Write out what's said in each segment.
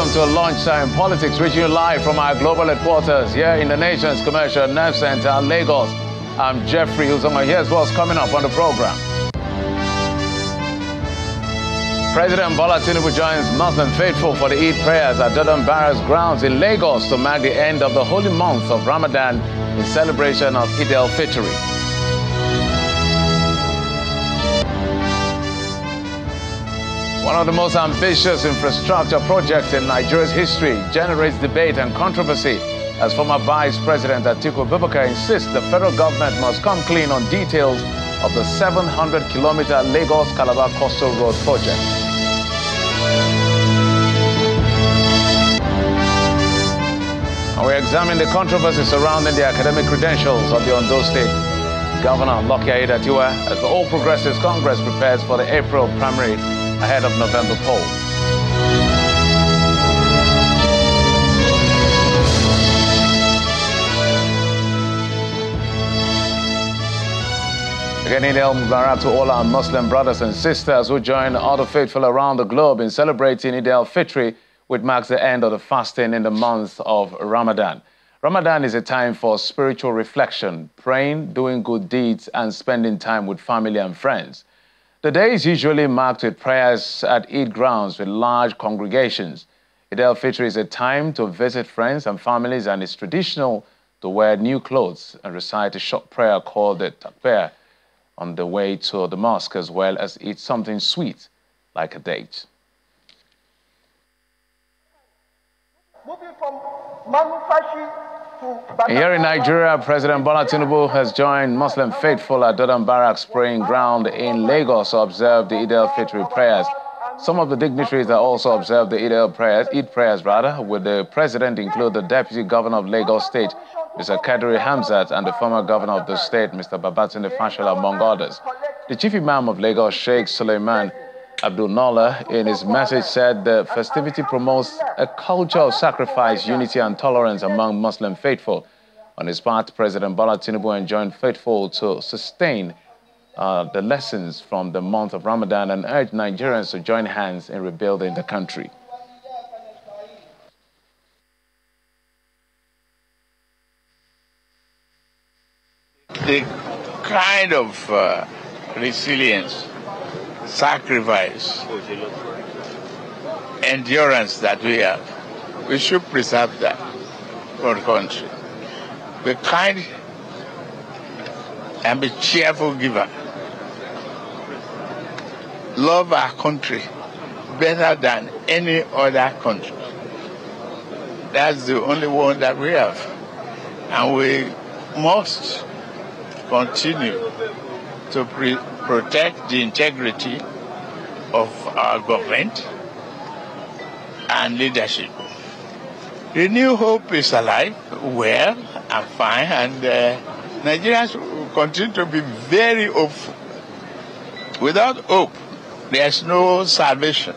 welcome to Lunchtime Politics, reaching you live from our global headquarters here in the nation's commercial nerve center, Lagos. I'm Jeffrey Uzoma. Here's what's coming up on the program. President Bola Tinubu joins Muslim faithful for the Eid prayers at Dodon Barracks grounds in Lagos to mark the end of the holy month of Ramadan in celebration of Eid al-Fitr. One of the most ambitious infrastructure projects in Nigeria's history generates debate and controversy as former Vice President Atiku Abubakar insists the federal government must come clean on details of the 700 kilometer Lagos Calabar Coastal Road project. And we examine the controversy surrounding the academic credentials of the Ondo State Governor Lucky Aiyedatiwa as the All Progressives Congress prepares for the April primary ahead of November poll. Again, Eid al-Mubarak to all our Muslim brothers and sisters who join other faithful around the globe in celebrating Eid al-Fitr, which marks the end of the fasting in the month of Ramadan. Ramadan is a time for spiritual reflection, praying, doing good deeds, and spending time with family and friends. The day is usually marked with prayers at Eid grounds with large congregations. Eid al-Fitr is a time to visit friends and families and it's traditional to wear new clothes and recite a short prayer called the takbir on the way to the mosque as well as eat something sweet like a date. Moving from manufacturing here in Nigeria, President Bola Tinubu has joined Muslim faithful at Dodon Barracks praying ground in Lagos to observe the Eid al-Fitr prayers. Some of the dignitaries that also observed the Eid prayers, Eid prayers rather, with the president include the Deputy Governor of Lagos State, Mr. Kadri Hamzat, and the former governor of the state, Mr. Babatunde Fashola, among others. The chief imam of Lagos, Sheikh Suleiman Abdul Nola, in his message, said the festivity promotes a culture of sacrifice, unity, and tolerance among Muslim faithful. On his part, President Bola Tinubu enjoined faithful to sustain uh, the lessons from the month of Ramadan and urged Nigerians to join hands in rebuilding the country. The kind of uh, resilience sacrifice, endurance that we have. We should preserve that for the country. Be kind and be cheerful giver. Love our country better than any other country. That's the only one that we have. And we must continue to pre- protect the integrity of our government and leadership. The new hope is alive, well, and fine, and uh, Nigerians continue to be very hopeful. Without hope, there's no salvation.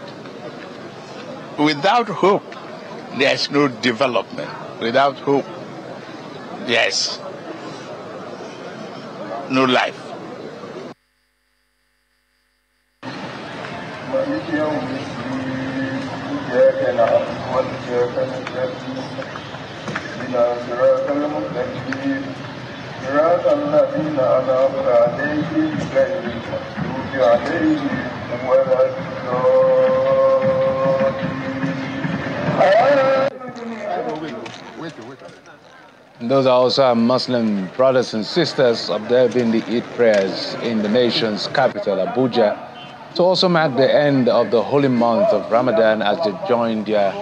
Without hope, there's no development. Without hope, there's no life. إياك نعبد وإياك نستعين اهدنا صراط المستقيم صراط الذين أنعمت عليهم غير المغضوب عليهم ولا And those are also our Muslim brothers and sisters observing the Eid prayers in the nation's capital, Abuja, to also mark the end of the holy month of Ramadan as they join their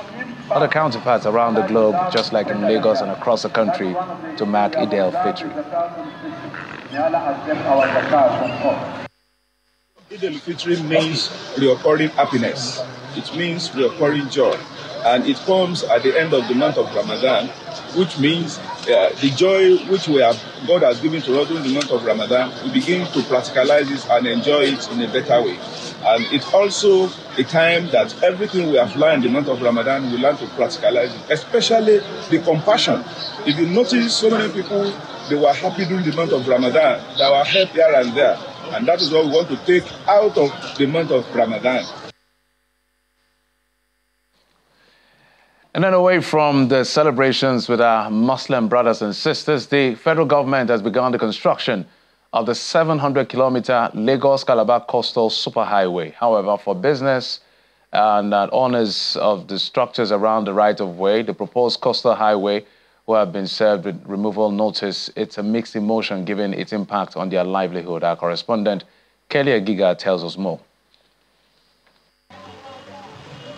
other counterparts around the globe, just like in Lagos and across the country, to mark Eid al-Fitr. Eid al-Fitr means reoccurring happiness. It means reoccurring joy. And it comes at the end of the month of Ramadan, which means uh, the joy which we have, God has given to us during the month of Ramadan, we begin to practicalize it and enjoy it in a better way. And it's also a time that everything we have learned in the month of Ramadan, we learn to practicalize it, especially the compassion. If you notice, so many people, they were happy during the month of Ramadan, they were help here and there. And that is what we want to take out of the month of Ramadan. And then away from the celebrations with our Muslim brothers and sisters, the federal government has begun the construction of the 700 kilometer Lagos Calabar coastal superhighway. However, for business uh, and owners of the structures around the right of way, the proposed coastal highway who have been served with removal notice, it's a mixed emotion given its impact on their livelihood. Our correspondent, Kelly Agiga, tells us more.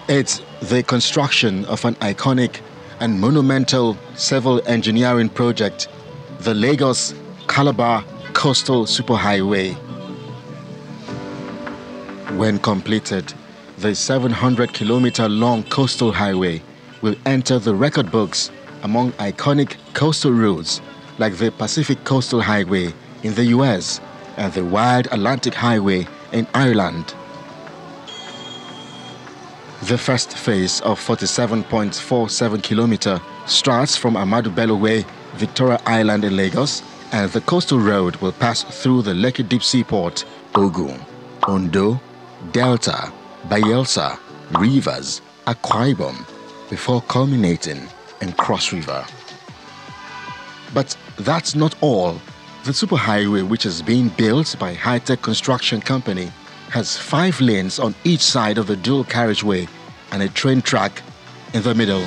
It's the construction of an iconic and monumental civil engineering project, the Lagos Calabar Coastal Superhighway. When completed, the 700 kilometer long coastal highway will enter the record books among iconic coastal routes like the Pacific Coastal Highway in the US and the Wild Atlantic Highway in Ireland. The first phase of 47.47 kilometer starts from Ahmadu Bello Way, Victoria Island in Lagos, and the coastal road will pass through the Lekki Deep Seaport, Ogun, Ondo, Delta, Bayelsa, Rivers, Akwa Ibom, before culminating in Cross River. But that's not all. The superhighway, which is being built by Hitech Construction Company, has five lanes on each side of the dual carriageway and a train track in the middle.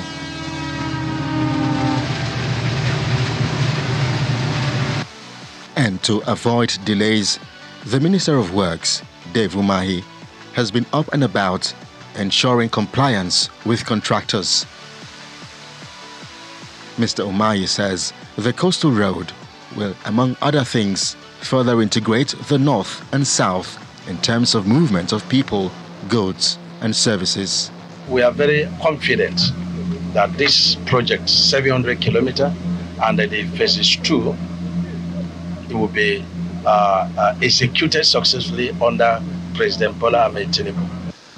And to avoid delays, the Minister of Works, Dave Umahi, has been up and about ensuring compliance with contractors. Mr. Umahi says the coastal road will, among other things, further integrate the north and south in terms of movement of people, goods, and services. We are very confident that this project, 700 kilometer, and the phases two, it will be uh, uh, executed successfully under President Bola Ahmed Tinubu.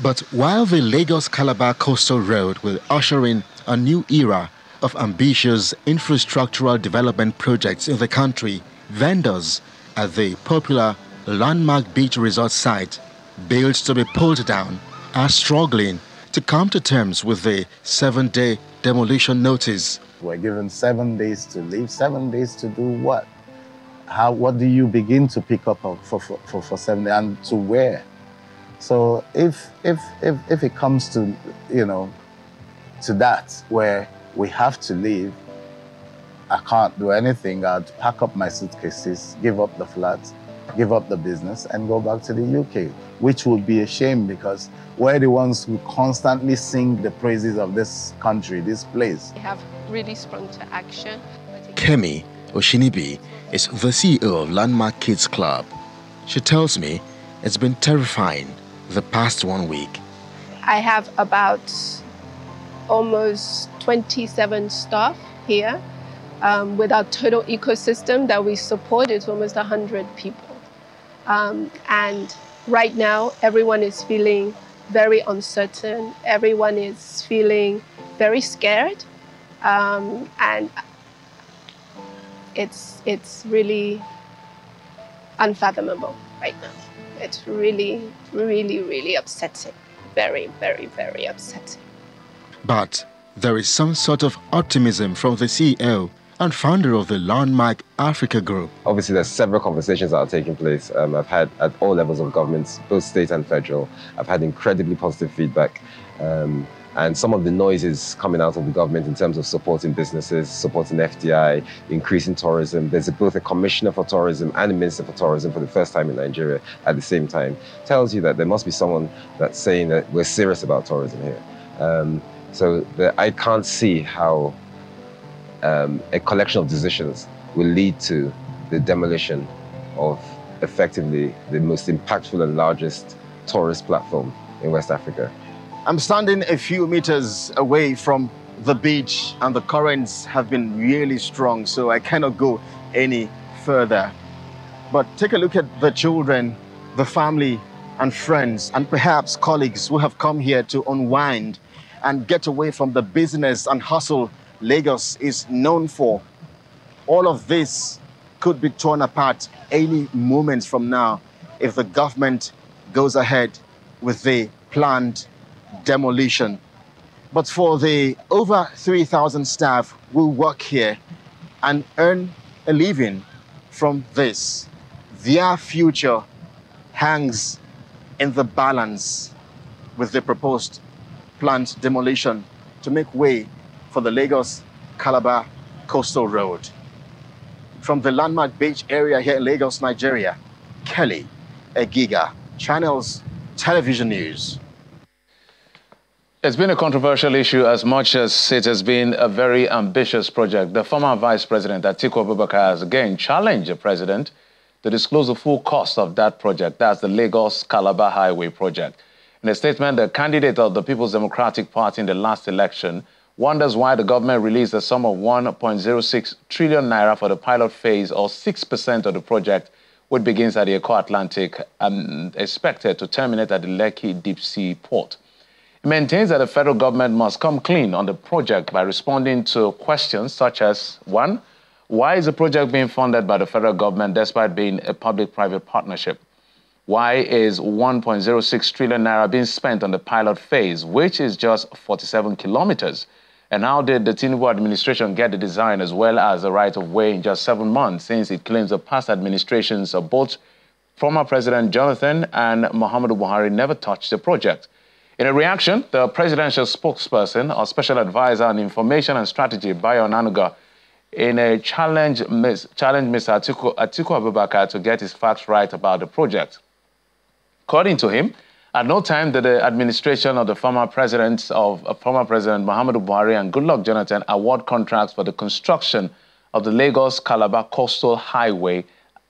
But while the Lagos Calabar Coastal Road will usher in a new era of ambitious infrastructural development projects in the country, vendors at the popular landmark beach resort site, built to be pulled down, are struggling to come to terms with the seven day demolition notice. We're given seven days to leave. Seven days to do what? How, what do you begin to pick up for, for, for, for seven days and to where? So if, if, if, if it comes to, you know, to that, where we have to leave, I can't do anything. I'd pack up my suitcases, give up the flat, give up the business, and go back to the UK, which would be a shame because we're the ones who constantly sing the praises of this country, this place. We have really sprung to action. Kemi Oshinibi is the CEO of Landmark Kids Club. She tells me it's been terrifying the past one week. I have about almost 27 staff here. Um, with our total ecosystem that we support, it's almost 100 people. Um, and right now, everyone is feeling very uncertain. Everyone is feeling very scared. Um, and it's, it's really unfathomable right now. It's really, really, really upsetting. Very, very, very upsetting. But there is some sort of optimism from the CEO and founder of the Landmark Africa Group. Obviously, there's several conversations that are taking place. Um, I've had at all levels of governments, both state and federal. I've had incredibly positive feedback. Um, and some of the noises coming out of the government in terms of supporting businesses, supporting FDI, increasing tourism. There's both a commissioner for tourism and a minister for tourism for the first time in Nigeria at the same time. Tells you that there must be someone that's saying that we're serious about tourism here. Um, so the, I can't see how um, a collection of decisions will lead to the demolition of effectively the most impactful and largest tourist platform in West Africa. I'm standing a few meters away from the beach and the currents have been really strong, so I cannot go any further. But take a look at the children, the family and friends, and perhaps colleagues who have come here to unwind and get away from the business and hustle Lagos is known for. All of this could be torn apart any moment from now if the government goes ahead with the planned demolition. but for the over 3,000 staff who work here and earn a living from this, their future hangs in the balance with the proposed plant demolition to make way for the Lagos Calabar Coastal Road. From the landmark beach area here in Lagos, Nigeria, Kelly Egiga, Channels Television News. It's been a controversial issue as much as it has been a very ambitious project. The former Vice President Atiku Abubakar has again challenged the President to disclose the full cost of that project. That's the Lagos Calabar Highway project. In a statement, the candidate of the People's Democratic Party in the last election wonders why the government released a sum of 1.06 trillion naira for the pilot phase or 6% of the project, which begins at the Eko Atlantic and expected to terminate at the Lekki Deep Sea Port. It maintains that the federal government must come clean on the project by responding to questions such as one, why is the project being funded by the federal government despite being a public private partnership? Why is 1.06 trillion naira being spent on the pilot phase, which is just 47 kilometers? And how did the Tinubu administration get the design as well as the right of way in just seven months, since it claims the past administrations of both former President Jonathan and Muhammadu Buhari never touched the project? In a reaction, the presidential spokesperson or special advisor on information and strategy, Bayo Onanuga, in a challenge, challenge Mr. Atiku, Atiku Abubakar to get his facts right about the project. According to him, at no time did the administration of the former president of uh, former President Muhammadu Buhari and Goodluck Jonathan award contracts for the construction of the Lagos Calabar Coastal Highway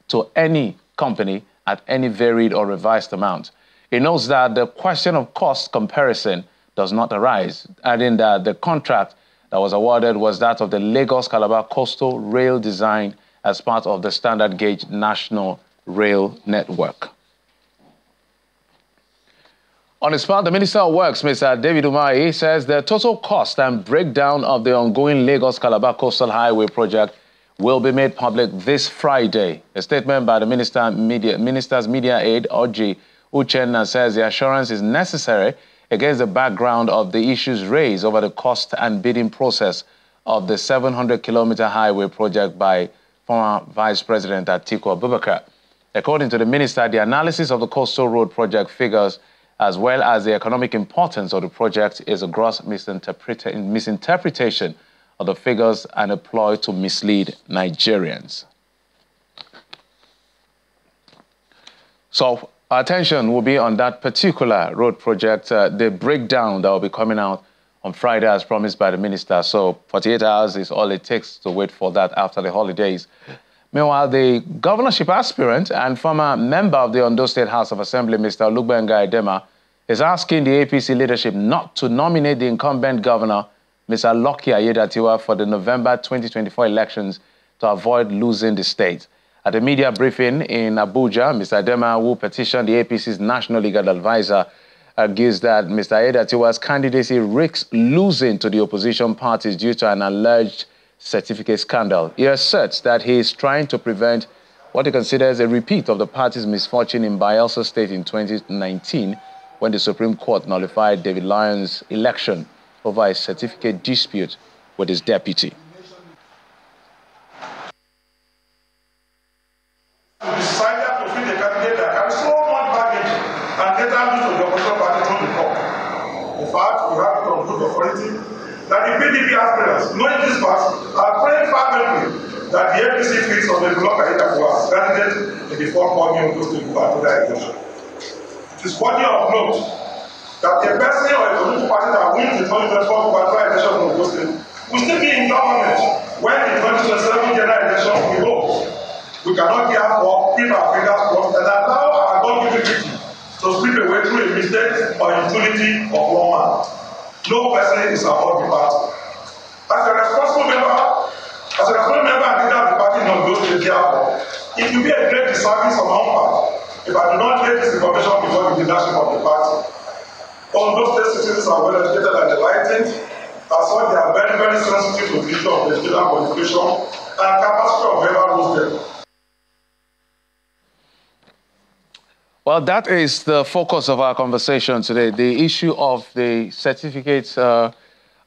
to any company at any varied or revised amount. He notes that the question of cost comparison does not arise, adding that the contract that was awarded was that of the Lagos Calabar Coastal Rail Design as part of the standard gauge national rail network. On his part, the Minister of Works, Mr. David Umahi, says the total cost and breakdown of the ongoing Lagos Calabar Coastal Highway project will be made public this Friday. A statement by the Minister Media, Minister's Media Aide, Orji Uchenna says the assurance is necessary against the background of the issues raised over the cost and bidding process of the 700 kilometer highway project by former Vice President Atiku Abubakar. According to the minister, the analysis of the coastal road project figures as well as the economic importance of the project is a gross misinterpretation of the figures and a ploy to mislead Nigerians. So our attention will be on that particular road project, uh, the breakdown that will be coming out on Friday as promised by the minister. So 48 hours is all it takes to wait for that after the holidays. Meanwhile, the governorship aspirant and former member of the Ondo State House of Assembly, Mr. Olugbenga Edema, is asking the APC leadership not to nominate the incumbent governor, Mr. Lucky Aiyedatiwa, for the November 2024 elections to avoid losing the state. At a media briefing in Abuja, Mr. Dema, who petitioned the APC's national legal advisor, argues uh, that Mr. Aiyedatiwa's candidacy risks losing to the opposition parties due to an alleged certificate scandal. He asserts that he is trying to prevent what he considers a repeat of the party's misfortune in Bayelsa State in 2019 when the Supreme Court nullified David Lyon's election over a certificate dispute with his deputy. that the PDP aspirants, knowing this fervently that the APC fits on the block us candidate in the forthcoming Ondo State gubernatorial election. It is worthy of note that a person or a political party that wins the 2024 gubernatorial election in Ondo State will still be in government when the 2027 general election will be held. We cannot therefore keep our fingers crossed and allow our God-given to slip away through a mistake or impunity of one man. No person is above the party. As a responsible member, as a responsible member therefore, will be a great disservice on my part if I do not get this information before the leadership of the party. Ondo State citizens are well educated and enlightened, as well they are very, very sensitive to the issue of education qualification and capacity of whoever them. Well, that is the focus of our conversation today, the issue of the certificate uh,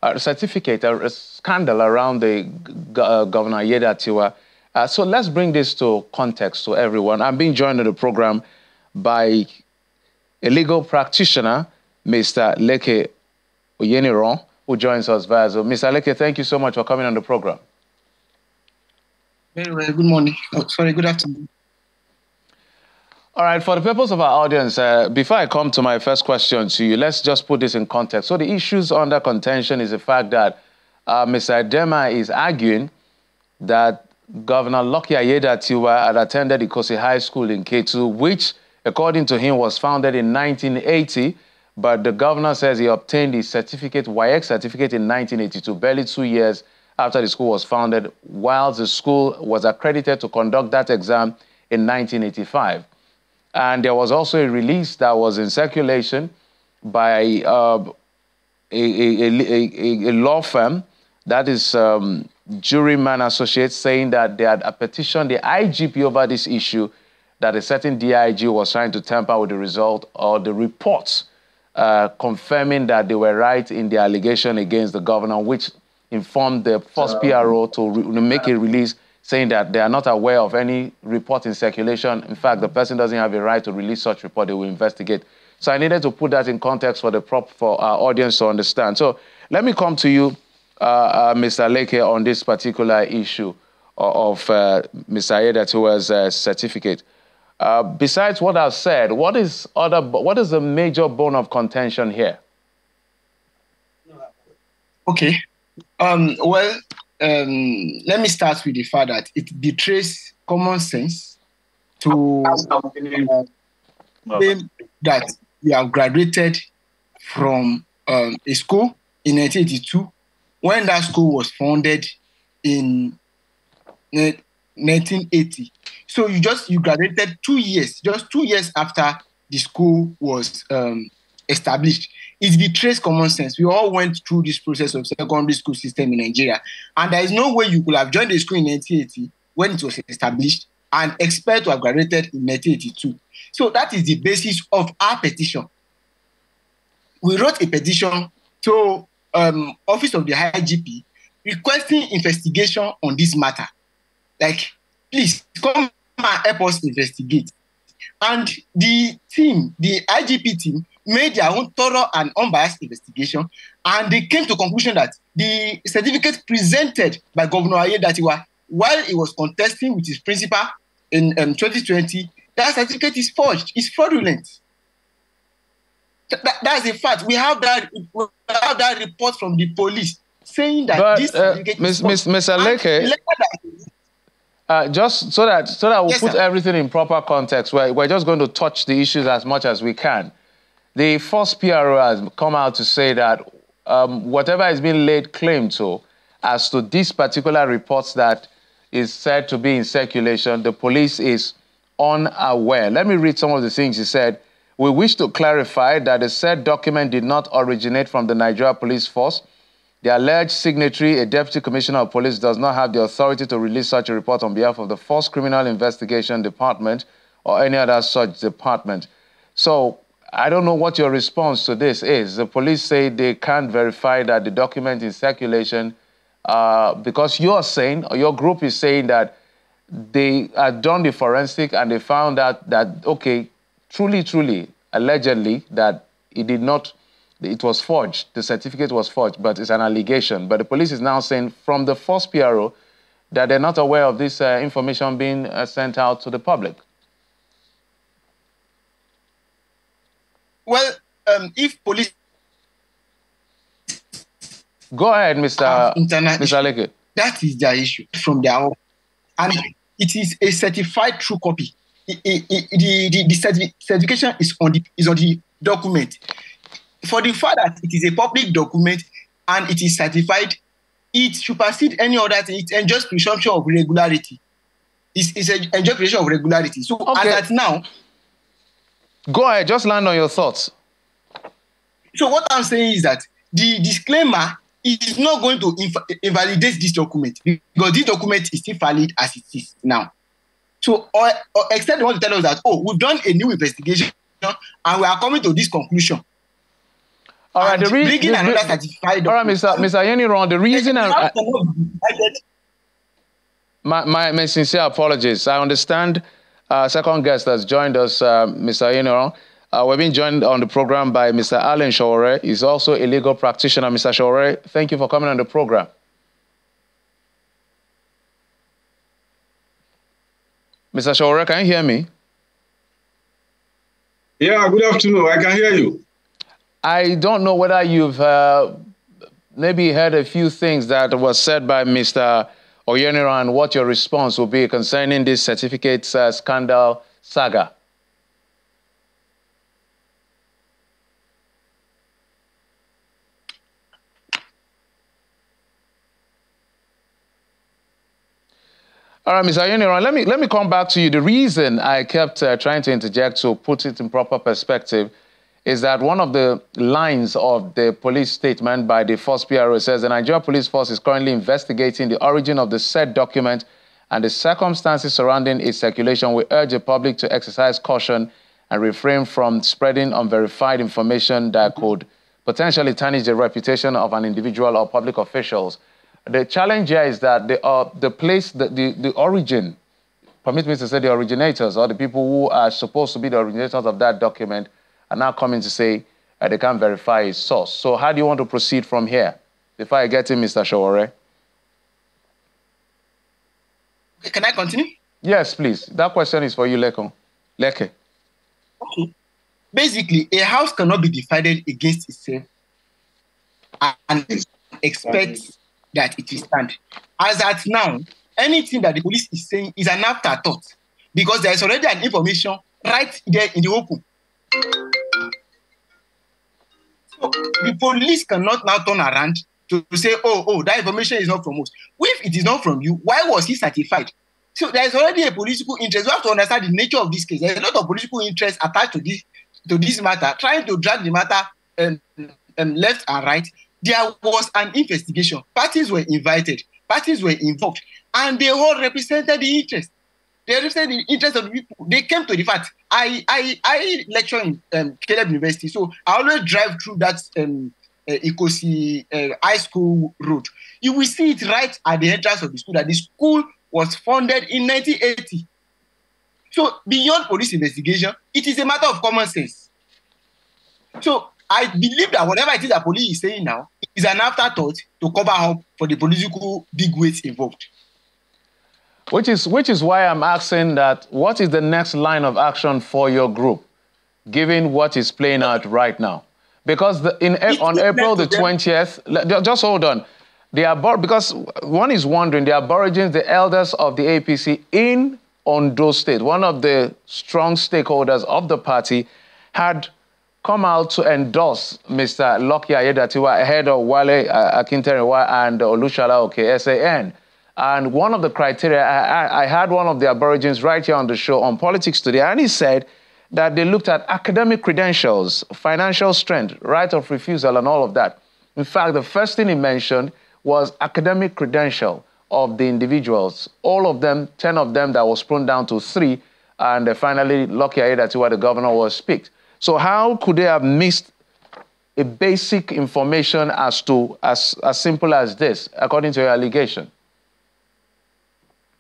a certificate, a scandal around the uh, Governor Aiyedatiwa. Uh, so let's bring this to context to everyone. I'm being joined in the program by a legal practitioner, Mr. Leke Oyeniran, who joins us via Zoom. Mr. Leke, thank you so much for coming on the program. Very well. Good morning. Oh, sorry, good afternoon. All right, for the purpose of our audience, uh, before I come to my first question to you, let's just put this in context. So the issues under contention is the fact that uh, Mr. Edema is arguing that Governor Lucky Aiyedatiwa had attended Ikosi High School in Ketu, which, according to him, was founded in 1980, but the governor says he obtained his certificate, YX certificate in 1982, barely two years after the school was founded, while the school was accredited to conduct that exam in 1985. And there was also a release that was in circulation by uh, a, a, a, a, law firm that is um, Juryman Associates saying that they had a petitioned the IGP over this issue that a certain DIG was trying to tamper with the result or the reports uh, confirming that they were right in the allegation against the governor, which informed the Force PRO to, to make a release saying that they are not aware of any report in circulation. In fact, the person doesn't have a right to release such report. They will investigate. So I needed to put that in context for the prop for our audience to understand. So let me come to you, Mr. Leke, on this particular issue of uh, Mr. Aiyedatiwa's uh, certificate. Uh, besides what I've said, what is other? What is the major bone of contention here? Okay. Um, well, um, let me start with the fact that it betrays common sense to claim that you have graduated from um, a school in 1982 when that school was founded in 1980. So you just you graduated two years, just two years after the school was um, established it betrays common sense. We all went through this process of secondary school system in Nigeria, and there is no way you could have joined the school in 1980 when it was established and expect to have graduated in 1982. So that is the basis of our petition. We wrote a petition to um, Office of the IGP requesting investigation on this matter. Like, please come and help us investigate. And the team, the IGP team, made their own thorough and unbiased investigation, and they came to conclusion that the certificate presented by Governor Aiyedatiwa while he was contesting with his principal in um, 2020, that certificate is forged, it's fraudulent. That, that's a fact. We have that. We have that report from the police saying that but, this uh. Ms. Mr. Leke, uh, just so that so that we'll yes, put sir. everything in proper context, we're, we're just going to touch the issues as much as we can. The Force PRO has come out to say that um, whatever is being laid claim to as to these particular reports that is said to be in circulation, the police is unaware. Let me read some of the things he said. We wish to clarify that the said document did not originate from the Nigeria Police Force. The alleged signatory, a deputy commissioner of police, does not have the authority to release such a report on behalf of the Force Criminal Investigation Department or any other such department. So I don't know what your response to this is. The police say they can't verify that the document is circulation uh, because you're saying, or your group is saying that they had done the forensic and they found out that, okay, truly, truly, allegedly, that it did not, it was forged. The certificate was forged, but it's an allegation. But the police is now saying from the Force PRO that they're not aware of this uh, information being uh, sent out to the public. Well, um, if police. Go ahead, Mr. Mr. Leke. That is their issue from their own. And it is a certified true copy. The, the, the certification is on the, is on the document. For the fact that it is a public document and it is certified, it supersedes any other thing. It enjoys presumption of regularity. It's, it's a, enjoys presumption of regularity. So okay. as at now, Go ahead, just land on your thoughts. So what I'm saying is that the disclaimer is not going to inv- invalidate this document because this document is still valid as it is now. So, or, or except they want to tell us that, oh, we've done a new investigation and we are coming to this conclusion. All right, the reason. Bringing another certified. All right, Mr. Mr. Yeniron, the reason I, my, my, my sincere apologies. I understand uh, second guest has joined us, uh, Mr. Yeniron. Uh, we've been joined on the program by Mr. Alan Shore. He's also a legal practitioner. Mr. Shore, thank you for coming on the program. Mr. Shore, can you hear me? Yeah, good afternoon. I can hear you. I don't know whether you've uh, maybe heard a few things that was said by Mr. Oyeniran and what your response will be concerning this certificate uh, scandal saga. All right, Mr. Oyeniran, let me, let me come back to you. The reason I kept uh, trying to interject to put it in proper perspective is that one of the lines of the police statement by the Force PRO says the Nigeria Police Force is currently investigating the origin of the said document and the circumstances surrounding its circulation. We urge the public to exercise caution and refrain from spreading unverified information that could potentially tarnish the reputation of an individual or public officials. The challenge here is that the, uh, the place, the, the, the origin, permit me to say the originators or the people who are supposed to be the originators of that document are now coming to say uh, they can't verify its source. So how do you want to proceed from here? Before I get in, Mr. Shaware. Can I continue? Yes, please. That question is for you, Lekon. Leke. Okay. Basically, a house cannot be divided against itself and expect that it is stand. As at now, anything that the police is saying is an afterthought because there is already an information right there in the open. So the police cannot now turn around to, say, oh, oh, that information is not from us. If it is not from you, why was he certified? So there is already a political interest. We have to understand the nature of this case. There is a lot of political interest attached to this to this matter, trying to drag the matter um, um, left and right. There was an investigation. Parties were invited. Parties were involved, and they all represented the interest. They represented the interest of the people. They came to the fact. I I I lecture in um, Caleb University, so I always drive through that um, uh, uh, High School road. You will see it right at the entrance of the school that the school was founded in 1980. So beyond police investigation, it is a matter of common sense. So I believe that whatever it is that police is saying now is an afterthought to cover up for the political big weights involved. Which is which is why I'm asking that what is the next line of action for your group, given what is playing out right now? Because the, in on April the twentieth, just hold on. The abor- because one is wondering the Aborigines, the elders of the APC in Ondo State, one of the strong stakeholders of the party, had come out to endorse Mr. Lucky Aiyedatiwa ahead of Wale uh, Akinterinwa and Olusola Oke SAN. And one of the criteria, I, I had one of the Aborigines right here on the show on Politics Today, and he said that they looked at academic credentials, financial strength, right of refusal, and all of that. In fact, the first thing he mentioned was academic credential of the individuals. All of them, 10 of them, that was sprung down to three, and finally, Lucky Aiyedatiwa, the governor, was picked. So how could they have missed a basic information as to as, as simple as this, according to your allegation?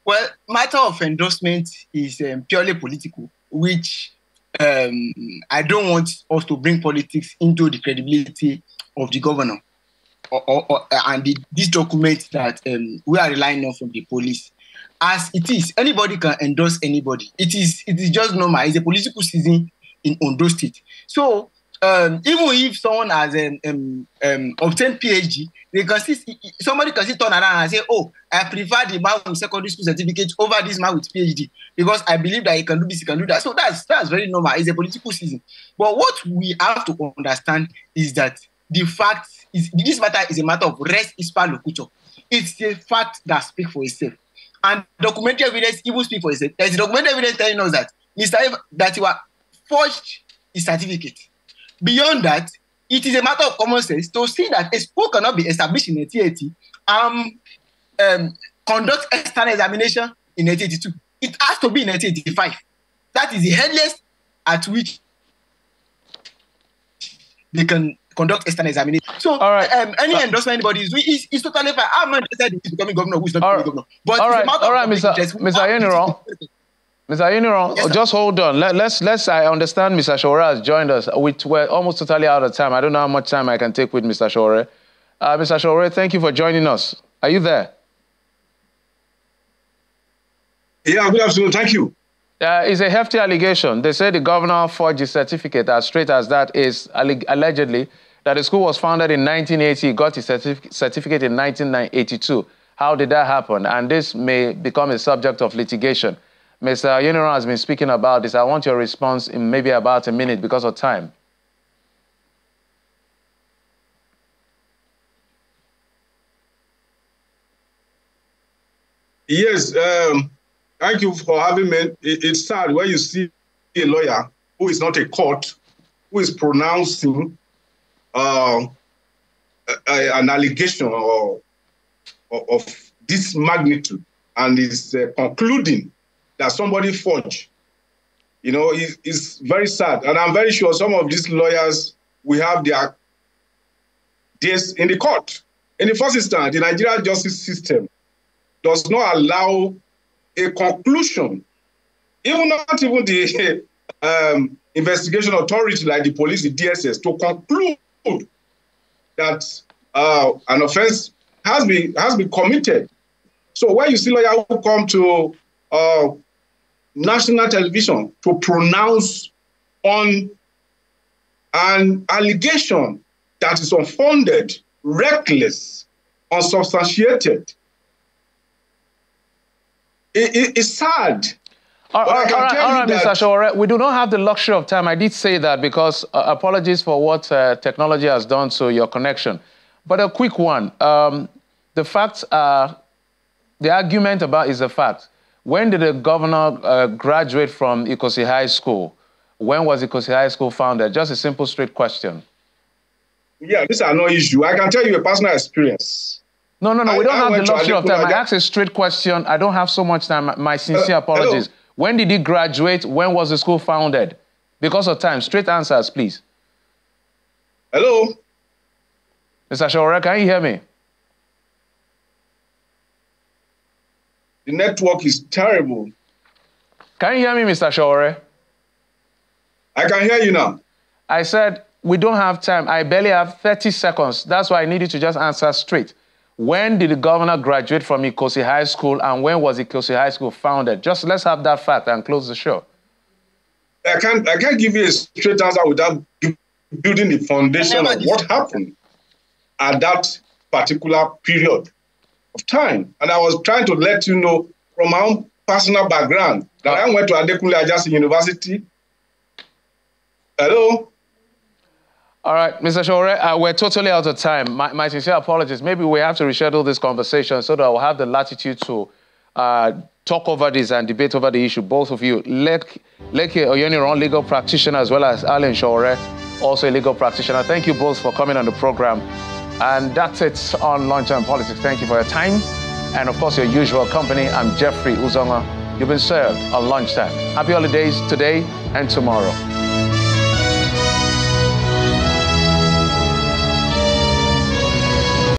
Well, matter of endorsement is um, purely political, which um, I don't want us to bring politics into the credibility of the governor or, or, or, and the, this document that um, we are relying on from the police. As it is, anybody can endorse anybody. It is it is just normal. It's a political season in Ondo State. So um, even if someone has um, um, um, obtained PhD, they can see somebody can still turn around and say, "Oh, I prefer the man with secondary school certificate over this man with PhD because I believe that he can do this, he can do that." So that's that's very normal. It's a political season. But what we have to understand is that the fact is this matter is a matter of res ipsa loquitur. It's a fact that speaks for itself, and documentary evidence even speaks for itself. There's documentary evidence telling us that Mr. Eva, that you are forged his certificate. Beyond that, it is a matter of common sense to see that a school cannot be established in 1980 um, um, conduct external examination in 1882. It has to be in 1885. That is the headless at which they can conduct external examination. So, All right. um, any Uh, endorsement anybody is doing is, is totally fine. I'm not interested in becoming governor, who's not All becoming right. governor. But All a right, all right, Mr. Mr. Yeniron. Mr. Yeniron, Yes, just hold on. Let, let's let's. I understand Mr. Shore has joined us. We, we're almost totally out of time. I don't know how much time I can take with Mr. Shore. Uh, Mr. Shore, thank you for joining us. Are you there? Yeah, good afternoon. Thank you. Uh, it's a hefty allegation. They say the governor forged his certificate, as straight as that is, allegedly, that the school was founded in 1980, got his certif- certificate in 1982. How did that happen? And this may become a subject of litigation. Mr. Uniron has been speaking about this. I want your response in maybe about a minute because of time. Yes, um, thank you for having me. It- it's sad when you see a lawyer who is not a court, who is pronouncing uh, a- a- an allegation of this magnitude and is uh, concluding that somebody forged. You know, it's, it's very sad. And I'm very sure some of these lawyers will have their days in the court. In the first instance, the Nigerian justice system does not allow a conclusion, even not even the um, investigation authority like the police, the DSS, to conclude that uh, an offense has been has been committed. So when you see lawyers who come to uh, national television to pronounce on an allegation that is unfounded, reckless, unsubstantiated, it, it- it's sad. All right, all right, all right, Mr. Shore. We do not have the luxury of time. I did say that because uh, apologies for what uh, technology has done to your connection. But a quick one. Um, the facts are, the argument about is a fact. When did the governor uh, graduate from Ikosi High School? When was Ikosi High School founded? Just a simple, straight question. Yeah, these are no issue. I can tell you a personal experience. No, no, no. I- we don't I have the luxury of time. I asked a straight question. I don't have so much time. My sincere Uh, apologies. hello? When did he graduate? When was the school founded? Because of time. Straight answers, please. Hello? Mr. Shore, can you hear me? The network is terrible. Can you hear me, Mr. Shore? I can hear you now. I said, we don't have time. I barely have 30 seconds. That's why I need you to just answer straight. When did the governor graduate from Ikosi High School and when was Ikosi High School founded? Just let's have that fact and close the show. I can't I can't give you a straight answer without building the foundation of what happened at that particular period of time. And I was trying to let you know from my own personal background that I went to Adekunle Ajasin University. Hello? All right, Mr. Shore, uh, we're totally out of time. My, my sincere apologies. Maybe we have to reschedule this conversation so that we'll have the latitude to uh, talk over this and debate over the issue. Both of you, Leke Oyeniran, legal practitioner, as well as Alan Shore, also a legal practitioner. Thank you both for coming on the program. And that's it on Lunchtime Politics. Thank you for your time. And of course, your usual company. I'm Jeffrey Uzoma. You've been served on lunchtime. Happy holidays today and tomorrow.